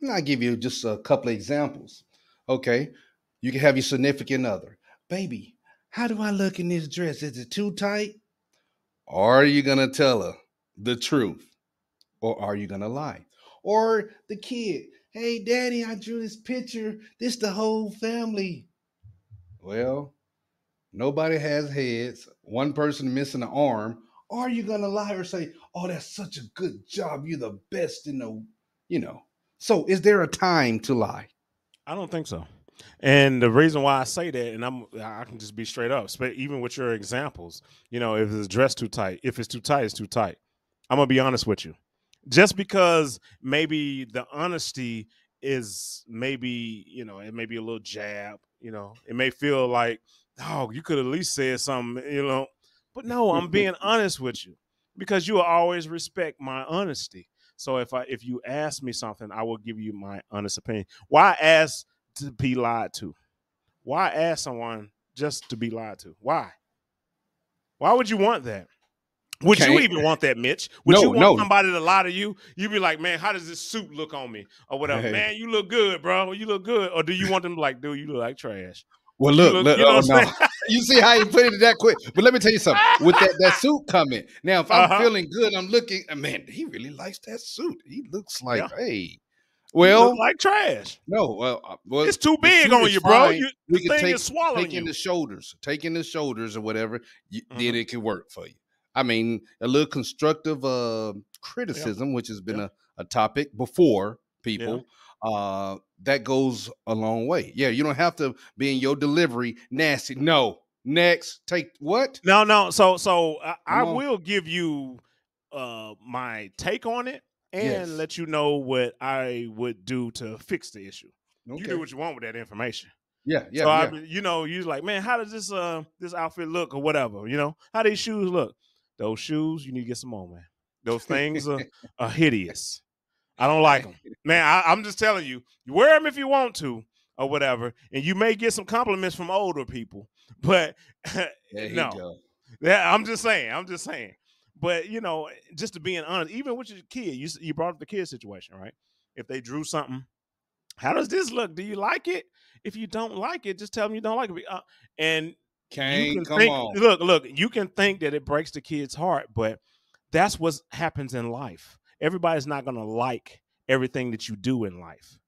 And I'll give you just a couple of examples. Okay. You can have your significant other. Baby, how do I look in this dress? Is it too tight? Are you going to tell her the truth? Or are you going to lie? Or the kid, hey, daddy, I drew this picture. This the whole family. Well, nobody has heads. One person missing an arm. Are you going to lie or say, oh, that's such a good job. You're the best in the, you know. So is there a time to lie? I don't think so. And the reason why I say that, and I'm I can just be straight up, even with your examples, you know, if it's dressed too tight, if it's too tight, it's too tight. I'm gonna be honest with you. Just because maybe the honesty is maybe, you know, it may be a little jab, you know, it may feel like, oh, you could at least say something, you know. But no, I'm being honest with you because you will always respect my honesty. So if I if you ask me something, I will give you my honest opinion. Why ask to be lied to? Why ask someone just to be lied to? Why? Why would you want that? Would you even want that, Mitch? Would no, you want no. somebody to lie to you? You'd be like, man, how does this suit look on me? Or whatever. Hey. Man, you look good, bro. You look good. Or do you want them to like, dude, you look like trash? Well, look, you, look, you, know oh, no. you see how he put it that quick. But let me tell you something. With that, that suit coming, now if I'm uh-huh. feeling good, I'm looking. Man, he really likes that suit. He looks like, yeah. hey, well, like trash. No, well, uh, well it's too big on you, bro. You, we can take, taking you. the shoulders, taking the shoulders or whatever. You, mm-hmm. Then it can work for you. I mean, a little constructive uh, criticism, yeah. which has been yeah. a, a topic before people. Uh, that goes a long way. Yeah, you don't have to be in your delivery nasty. No, next, take what? No, no. So, so I, I will give you uh my take on it and yes. let you know what I would do to fix the issue. Okay. You do what you want with that information. Yeah, yeah. So yeah. I, you know, you're like, man, how does this uh this outfit look or whatever? You know, how these shoes look? Those shoes, you need to get some more, man. Those things are, are hideous. I don't like them, man. I, am just telling you, you wear them if you want to or whatever, and you may get some compliments from older people. But no, yeah, I'm just saying. I'm just saying. But you know, just to being honest, even with your kid, you you brought up the kid situation, right? If they drew something, how does this look? Do you like it? If you don't like it, just tell them you don't like it. Uh, and Kane, come think, on. Look, look, you can think that it breaks the kid's heart, but that's what happens in life. Everybody's not going to like everything that you do in life.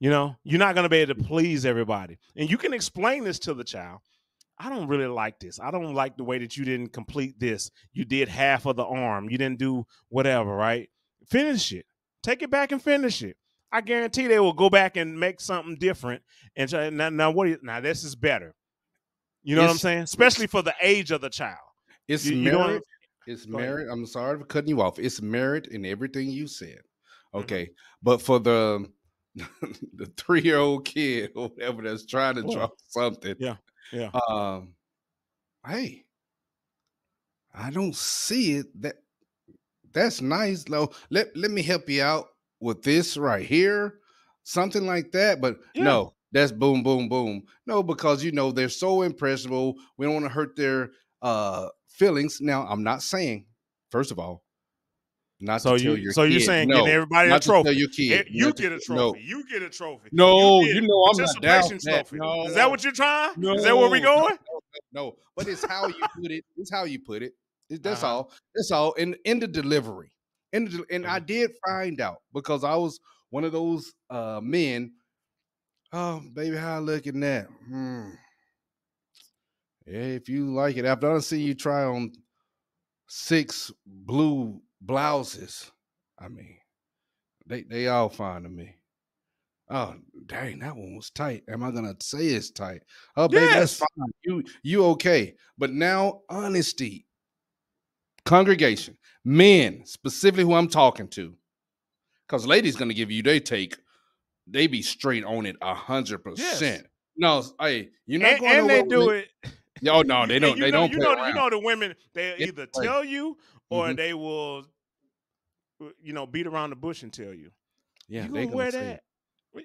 You know, you're not going to be able to please everybody. And you can explain this to the child. I don't really like this. I don't like the way that you didn't complete this. You did half of the arm. You didn't do whatever, right? Finish it. Take it back and finish it. I guarantee they will go back and make something different. And try, now, now what? Is, now this is better. You know it's, what I'm saying? Especially for the age of the child. It's you. You it's merit. I'm sorry for cutting you off. It's merit in everything you said. Mm-hmm. Okay, mm-hmm. but for the the three year old kid or whatever that's trying to draw something, yeah, yeah. Um, hey, I don't see it. That that's nice. though. let let me help you out with this right here, something like that. But yeah. no, that's boom, boom, boom. No, because you know they're so impressionable. We don't want to hurt their uh feelings. Now, I'm not saying, first of all, not so you, so kid. you're saying no, getting everybody a trophy. your kid. You, get a trophy. No. You get a trophy. No, you, you know I'm not down trophy. That. No, Is that what you're trying? No, Is that where we going? No, no, but it's how you put it. It's how you put it. It's, That's uh-huh. all. That's all. And in the delivery, in the, and I did find out because I was one of those uh, men Oh, baby, how I look in that? Hmm. Yeah, if you like it, after I see you try on six blue blouses, I mean, they they all fine to me. Oh, dang, that one was tight. Am I gonna say it's tight? Oh, baby, yes. that's fine. You you okay? But now, honesty, congregation, men specifically who I'm talking to, because ladies gonna give you their take they be straight on it a hundred percent. No, hey, you're not and, going and they do it. Oh no, they don't. They know, don't. You know, you know the women. They either tell you or mm-hmm. they will, uh, you know, beat around the bush and tell you. Yeah, you gonna, wear that.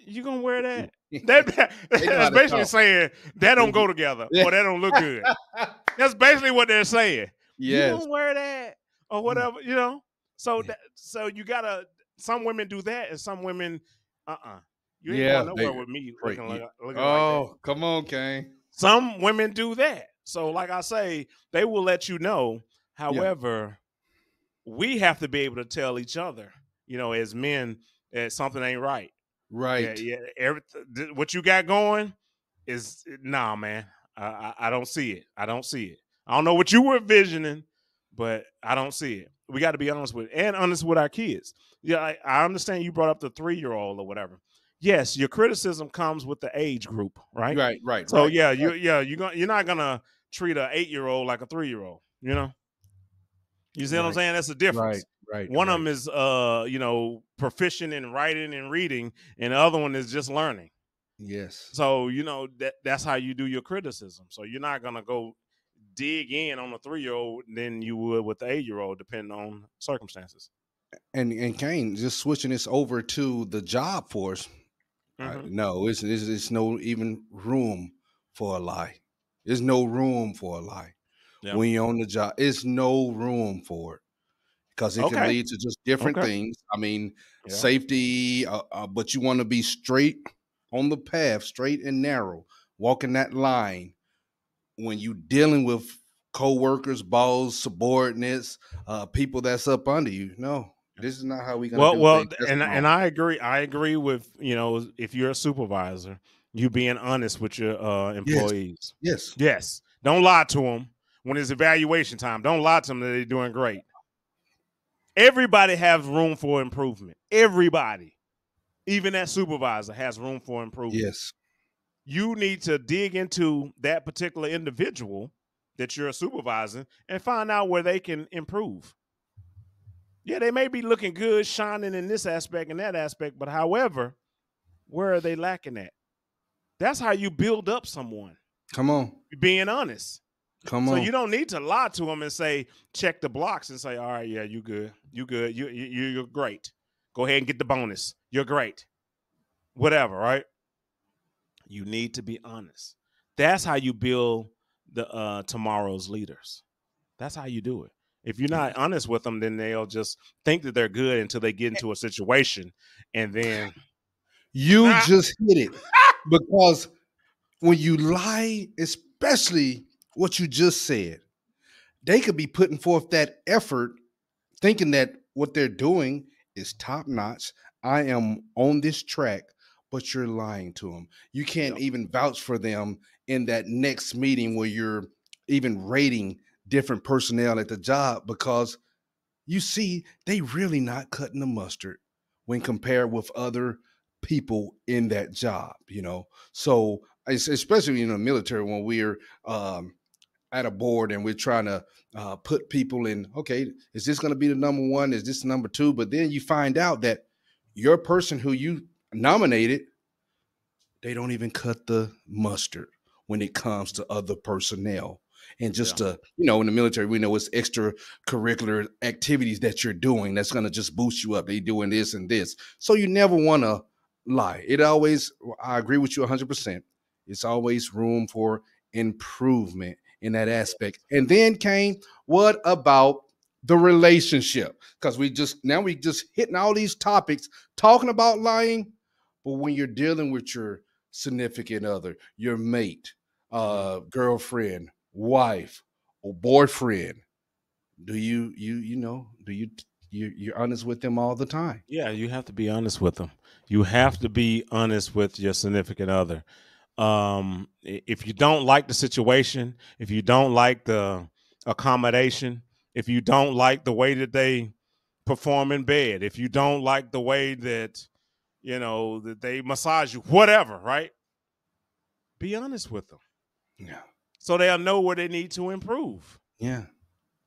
You gonna wear that? that that's basically saying that don't go together or that don't look good. that's basically what they're saying. Yes. You gonna wear that or mm. whatever, you know. So that so you gotta. Some women do that, and some women uh uh You ain't yeah, going nowhere baby. with me looking, like, looking oh, like come on, Kane. Some women do that. So, like I say, they will let you know. However, yeah. we have to be able to tell each other, you know, as men, that something ain't right. Right. Yeah. yeah every, what you got going is eh, nah, man. I, I, I don't see it. I don't see it. I don't know what you were envisioning, but I don't see it. We got to be honest with and honest with our kids. Yeah, I, I understand you brought up the three year old or whatever. Yes, your criticism comes with the age group, right? Right, right. So right, yeah, you yeah you going you're not gonna treat an eight year old like a three year old. You know, you see right. what I'm saying? That's the difference. Right, right. One right. of them is uh you know proficient in writing and reading, and the other one is just learning. Yes. So you know that that's how you do your criticism. So you're not gonna go dig in on a three year old than you would with the eight year old, depending on circumstances. And and Kane, just switching this over to the job force. Mm-hmm. Uh, no, it's, it's it's no even room for a lie. There's no room for a lie yeah. when you're on the job. It's no room for it because it okay. can lead to just different okay. things. I mean, yeah. safety, uh, uh, but you want to be straight on the path, straight and narrow, walking that line when you're dealing with co-workers, boss, subordinates, uh, people that's up under you. No, this is not how we gonna. Well, well, and and I agree. I agree with you know if you're a supervisor, you being honest with your uh, employees. Yes. yes, yes. Don't lie to them when it's evaluation time. Don't lie to them that they're doing great. Everybody has room for improvement. Everybody even that supervisor has room for improvement. Yes. You need to dig into that particular individual that you're supervising and find out where they can improve. Yeah, they may be looking good, shining in this aspect and that aspect, but however, where are they lacking at? That's how you build up someone. Come on. Being honest. Come on. So you don't need to lie to them and say, check the blocks and say, all right, yeah, you good. You good. You, you you're great. Go ahead and get the bonus. You're great. Whatever, right? You need to be honest. That's how you build the uh tomorrow's leaders. That's how you do it. If you're not honest with them, then they'll just think that they're good until they get into a situation and then you ah. just hit it. Because when you lie, especially what you just said, they could be putting forth that effort thinking that what they're doing is top notch. I am on this track, but you're lying to them. You can't yep. even vouch for them in that next meeting where you're even rating different personnel at the job because you see they really not cutting the mustard when compared with other people in that job you know? So especially in the military when we're um, at a board and we're trying to uh, put people in okay is this going to be the number one? Is this number two? But then you find out that your person who you nominated they don't even cut the mustard when it comes to other personnel. And just yeah. to you know in the military we know it's extracurricular activities that you're doing that's going to just boost you up. They doing this and this. So you never want to lie it always i agree with you 100% it's always room for improvement in that aspect. And then Kane, what about the relationship? Because we just now we just hitting all these topics talking about lying, but when you're dealing with your significant other, your mate, uh, girlfriend, wife, or boyfriend, do you you you know do you you you're honest with them all the time? Yeah, you have to be honest with them. You have to be honest with your significant other um, if you don't like the situation, if you don't like the accommodation, if you don't like the way that they perform in bed, if you don't like the way that you know that they massage you, whatever, right? Be honest with them. Yeah. So they'll know where they need to improve. Yeah.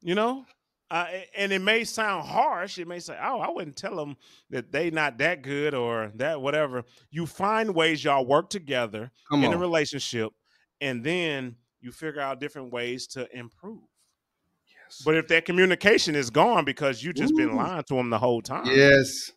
You know? Uh, and it may sound harsh. It may say, "Oh, I wouldn't tell them that they not that good or that whatever." You find ways y'all work together Come in on. a relationship, and then you figure out different ways to improve. Yes. But if that communication is gone because you just Ooh. been lying to them the whole time, yes,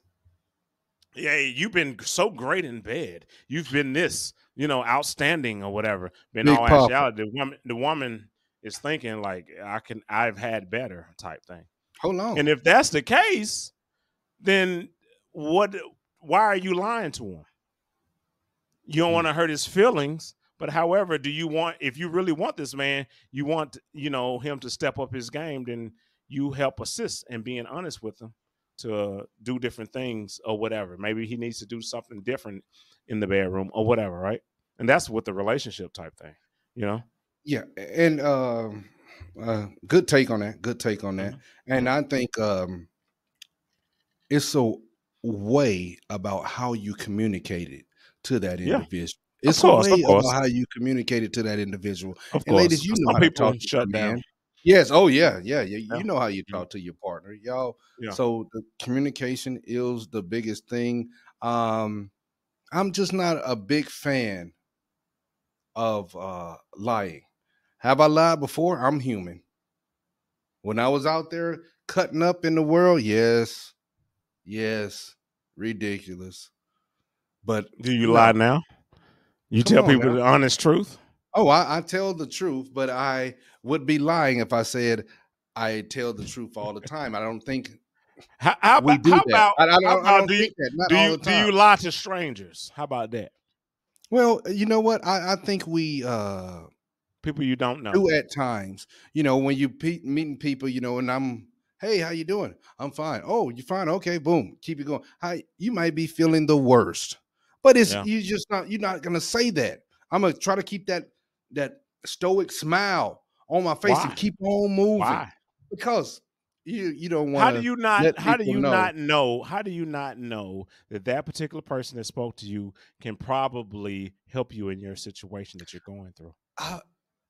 yeah, you've been so great in bed. You've been this, you know, outstanding or whatever. In Big all actuality, the woman, the woman is thinking like I can I've had better type thing. Hold on. And if that's the case, then what why are you lying to him? You don't mm. want to hurt his feelings, but however, do you want if you really want this man, you want you know him to step up his game, then you help assist and being honest with him to uh, do different things or whatever. Maybe he needs to do something different in the bedroom or whatever, right? And that's with the relationship type thing, you know. Yeah, and um, uh, good take on that. Good take on that. Mm-hmm. And I think um, it's a way about how you communicate it to that individual. Yeah. It's course, a way about how you communicate it to that individual. Of and course. ladies, you know Some how to talk shut down. Man. Yes. Oh yeah. Yeah. Yeah. You know how you talk to your partner, y'all. Yeah. So the communication is the biggest thing. Um, I'm just not a big fan of uh lying. Have I lied before? I'm human. When I was out there cutting up in the world, yes, yes, ridiculous. But do you lie now? You tell people now. the honest truth? Oh, I, I, tell the truth, but I would be lying if I said I tell the truth all the time. I don't think how, how we do how that. About, I, I, how about I don't do you, do you, do you lie to strangers? How about that? Well, you know what? I, I think we uh people you don't know do at times. You know, when you pe- meeting people, you know, and I'm, hey, how you doing? I'm fine. Oh, you fine? Okay, boom, keep it going. Hi, you might be feeling the worst, but it's yeah. you just not. You're not gonna say that. I'm gonna try to keep that that stoic smile on my face Why? and keep on moving. Why? Because you you don't want. How do you not? How do you know. not know? How do you not know that that particular person that spoke to you can probably help you in your situation that you're going through? Uh,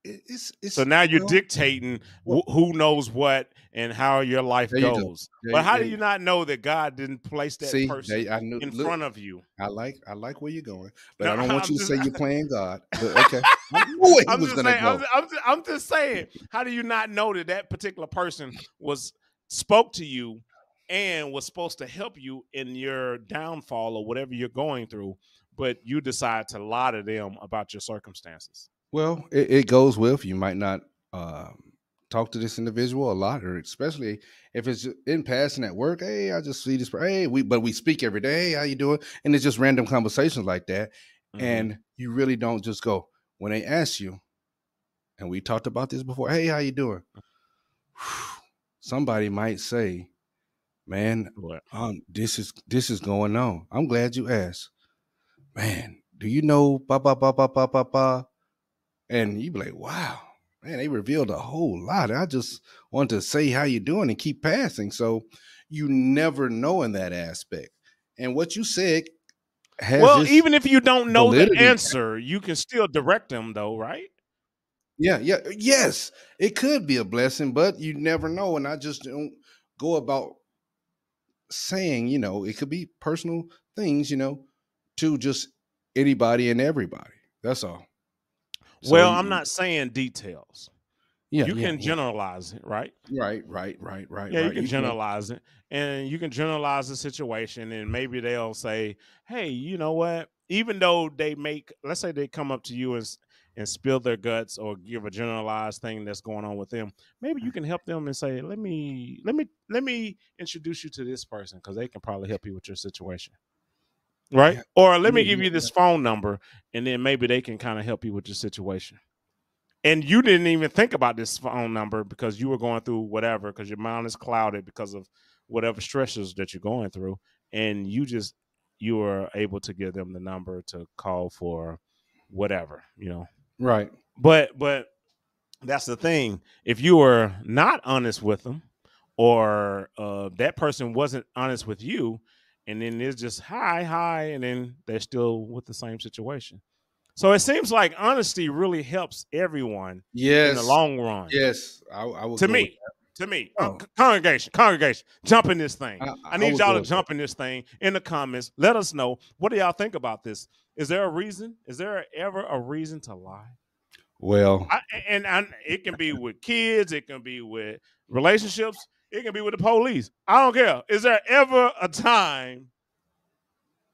it's, it's, so now you're dictating well, who knows what and how your life goes. You but how do you not know that God didn't place that see, person they, knew, in look, front of you? I like I like where you're going, but no, I don't want I'm you just, to say you're playing God. But okay, I knew I'm was going to go. I'm, I'm, I'm just saying, how do you not know that that particular person was spoke to you and was supposed to help you in your downfall or whatever you're going through, but you decide to lie to them about your circumstances? Well, it, it goes with you might not um, talk to this individual a lot, or especially if it's in passing at work. Hey, I just see this. Hey, we but we speak every day. Hey, how you doing? And it's just random conversations like that, mm-hmm. and you really don't just go when they ask you. And we talked about this before. Hey, how you doing? Somebody might say, "Man, um, this is this is going on." I'm glad you asked. Man, do you know? Ba ba ba ba ba ba ba and you be like, wow, man, they revealed a whole lot. I just want to say how you doing and keep passing. So you never know in that aspect. And what you said well, even if you don't know validity. the answer, you can still direct them, though, right? Yeah, yeah, yes, it could be a blessing, but you never know. And I just don't go about saying, you know, it could be personal things, you know, to just anybody and everybody. That's all. So well, I'm not saying details. Yeah, you yeah, can yeah. generalize it, right? Right, right, right, right. Yeah, right. you can generalize it, and you can generalize the situation, and maybe they'll say, "Hey, you know what? Even though they make, let's say they come up to you and and spill their guts or give a generalized thing that's going on with them, maybe you can help them and say, "Let me, let me, let me introduce you to this person because they can probably help you with your situation." Right? Yeah. Or let me give you this phone number, and then maybe they can kind of help you with your situation. And you didn't even think about this phone number because you were going through whatever, because your mind is clouded because of whatever stresses that you're going through, and you just you were able to give them the number to call for whatever, you know. Right. But but that's the thing. If you were not honest with them, or uh, that person wasn't honest with you, and then it's just hi, hi, and then they're still with the same situation. So it seems like honesty really helps everyone. Yes, in the long run. Yes, I, I would. To me, to me, oh. congregation, congregation, jump in this thing. I, I, I need y'all to jump in this thing in the comments. Let us know what do y'all think about this. Is there a reason? Is there ever a reason to lie? Well, and, and it can be with kids. It can be with relationships. It can be with the police. I don't care. Is there ever a time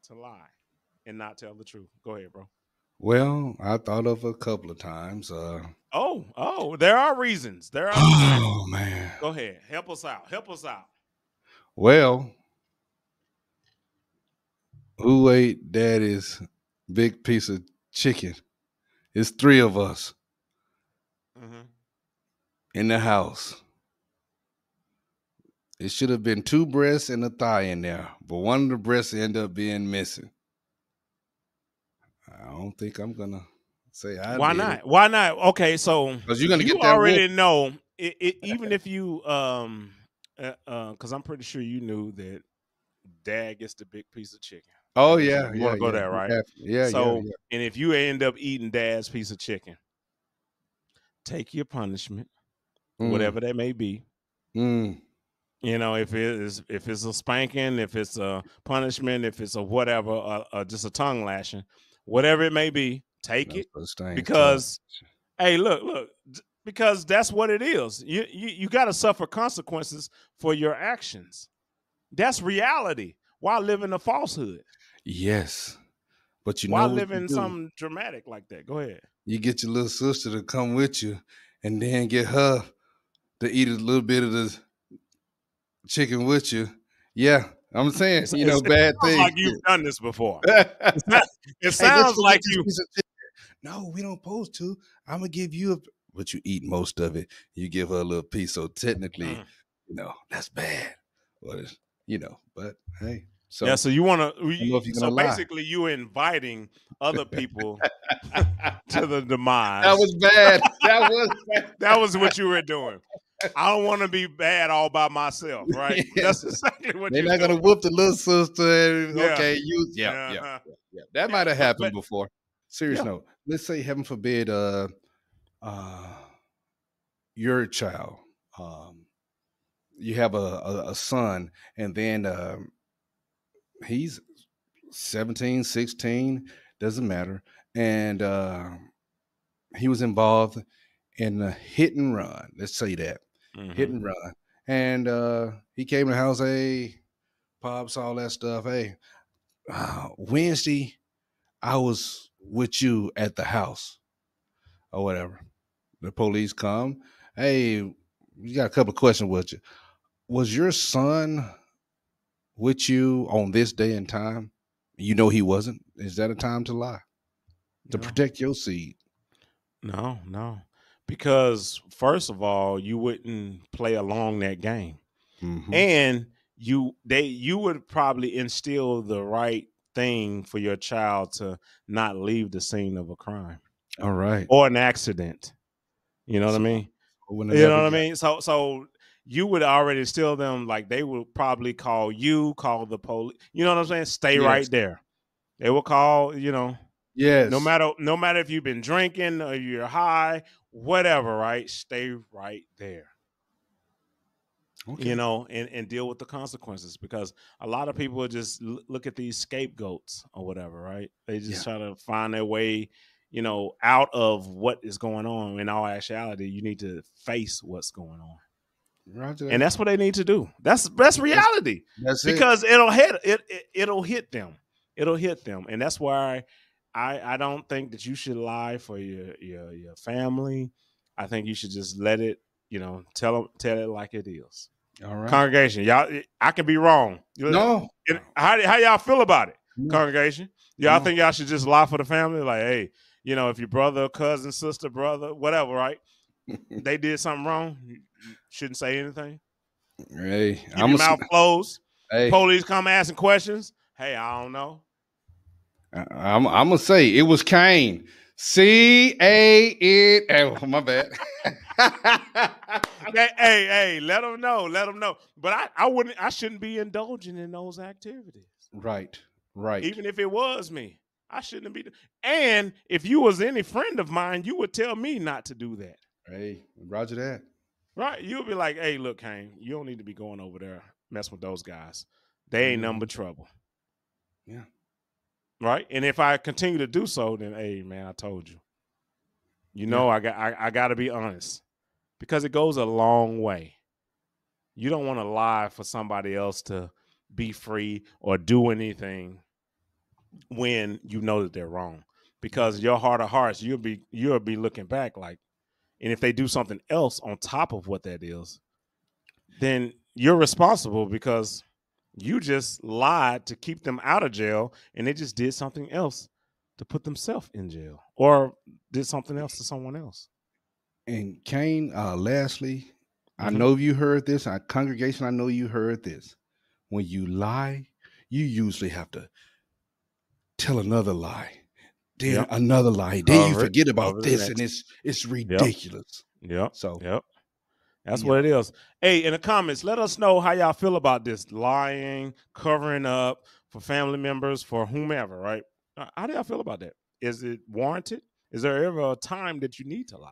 to lie and not tell the truth? Go ahead, bro. Well, I thought of a couple of times. Uh, oh, oh, there are reasons. There are. Oh man. Go ahead. Help us out. Help us out. Well, Who ate daddy's big piece of chicken? It's three of us Mhm. in the house. It should have been two breasts and a thigh in there, but one of the breasts ended up being missing. I don't think I'm gonna say I Why did not? Why not? Okay, so Because you're gonna you get that already wolf. know it, it, even if you um uh, uh cuz I'm pretty sure you knew that dad gets the big piece of chicken. Oh yeah, You yeah, wanna yeah, go yeah, there, right? have- Yeah, so yeah, yeah. and if you end up eating dad's piece of chicken, take your punishment, Mm, whatever that may be. mm, You know, if it is if it's a spanking, if it's a punishment, if it's a whatever, uh, uh, just a tongue lashing, whatever it may be, take that's it what it's saying, because hey, look, look, because that's what it is. You you you got to suffer consequences for your actions. That's reality. Why live in a falsehood? yes, but you Why know live in something dramatic like that? Go ahead. You get your little sister to come with you, and then get her to eat a little bit of the chicken with you. Yeah, I'm saying, you know, bad things. like you've done this before. It sounds go like you. piece of chicken. No, we don't supposed to. I'm gonna give you a, but you eat most of it. You give her a little piece, so technically, Mm. you know, that's bad. It's, you know, but hey, so yeah, so you want to. know if you're So gonna lie. basically, you inviting other people to the demise. that was bad. That was bad. that was what you were doing. I don't want to be bad all by myself, right? Yeah. That's exactly what They're you're not gonna whoop the little sister. And, Yeah. Okay, you yeah, yeah, Uh-huh. yeah. That Yeah, might have happened but- before. Serious Yeah. note. Let's say, heaven forbid, uh, uh, your child, um, you have a, a, a son, and then um, he's 17, 16, doesn't matter, and uh, he was involved in a hit and run. Let's say that hit Mhm. and run. And uh, he came to the house, hey, pops, all that stuff. Hey, uh, Wednesday, I was with you at the house or whatever. The police come. Hey, we got a couple of questions with you. Was your son with you on this day and time? You know he wasn't. Is that a time to lie? To No. protect your seed? No, no. Because first of all, you wouldn't play along that game. Mhm. And you they you would probably instill the right thing for your child to not leave the scene of a crime All right. or an accident. You know what I mean? You know what I mean? So so you would already instill them like they would probably call you, call the police. You know what I'm saying? Stay Yes. right there. They will call, you know, Yes. no matter no matter if you've been drinking or you're high, whatever, right? Stay right there. Okay. You know, and, and deal with the consequences because a lot of people just l- look at these scapegoats or whatever, right? They just try to find their way, you know, out of what is going on. In all actuality, you need to face what's going on. Roger and that's what they need to do. That's that's reality That's it. because it'll hit it, it it'll hit them. It'll hit them, and that's why I I don't think that you should lie for your your your family. I think you should just let it, you know, tell 'em- tell it like it is. All right. Congregation, y'all, eh, I can be wrong. no. How how y'all feel about it, No. congregation? Y'all No. think y'all should just lie for the family? Like, hey, you know, if your brother, cousin, sister, brother, whatever, right? They did something wrong. You you shouldn't say anything. Hey, Keep I'm your a, mouth closed. hey, Police come asking questions. Hey, I don't know. I- I'm I'm gonna say it was Cain. C A N. Oh, my bad. hey, hey, hey, let them know. Let them know. But I, I wouldn't. I shouldn't be indulging in those activities, right, right. even if it was me. I shouldn't be. And if you was any friend of mine, you would tell me not to do that. hey, Roger that. Right? You'll be like, "Hey, look, Kane, you don't need to be going over there messing with those guys. They ain't mm-hmm. nothing but trouble." Yeah. Right. And if I continue to do so, then hey, man, I told you. You know, I got I, I got to be honest because it goes a long way. You don't want to lie for somebody else to be free or do anything when you know that they're wrong. Because your heart of hearts, you'll be you'll be looking back like, and if they do something else on top of what that is, then you're responsible because You just lied to keep them out of jail, and they just did something else to put themselves in jail or did something else to someone else. And Kane, uh, lastly, mm-hmm. I know you heard this. Our congregation, I know you heard this. When you lie, you usually have to tell another lie, then yep. another lie. Then you forget about this, and it's it's ridiculous. Yep. So yep. That's what it is. Hey, in the comments, let us know how y'all feel about this lying, covering up for family members, for whomever, right? Uh, how do y'all feel about that? Is it warranted? Is there ever a time that you need to lie?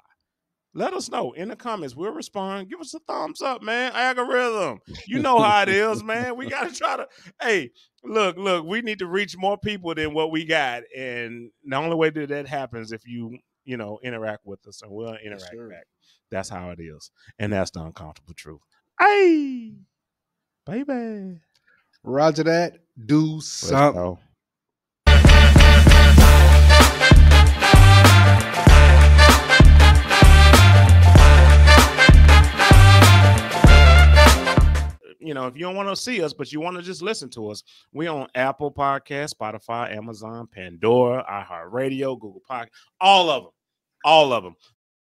Let us know in the comments. We'll respond. Give us a thumbs up, man. Algorithm. You know how it is, man. We got to try to, hey, look, look, we need to reach more people than what we got. And the only way that that happens if you, you know, interact with us and we'll interact yes, back. That's how it is. And that's the uncomfortable truth. Hey, baby. Roger that. Do something. you know, if you don't want to see us, but you want to just listen to us, we on Apple Podcast, Spotify, Amazon, Pandora, iHeartRadio, Google Podcast, all of them all of them.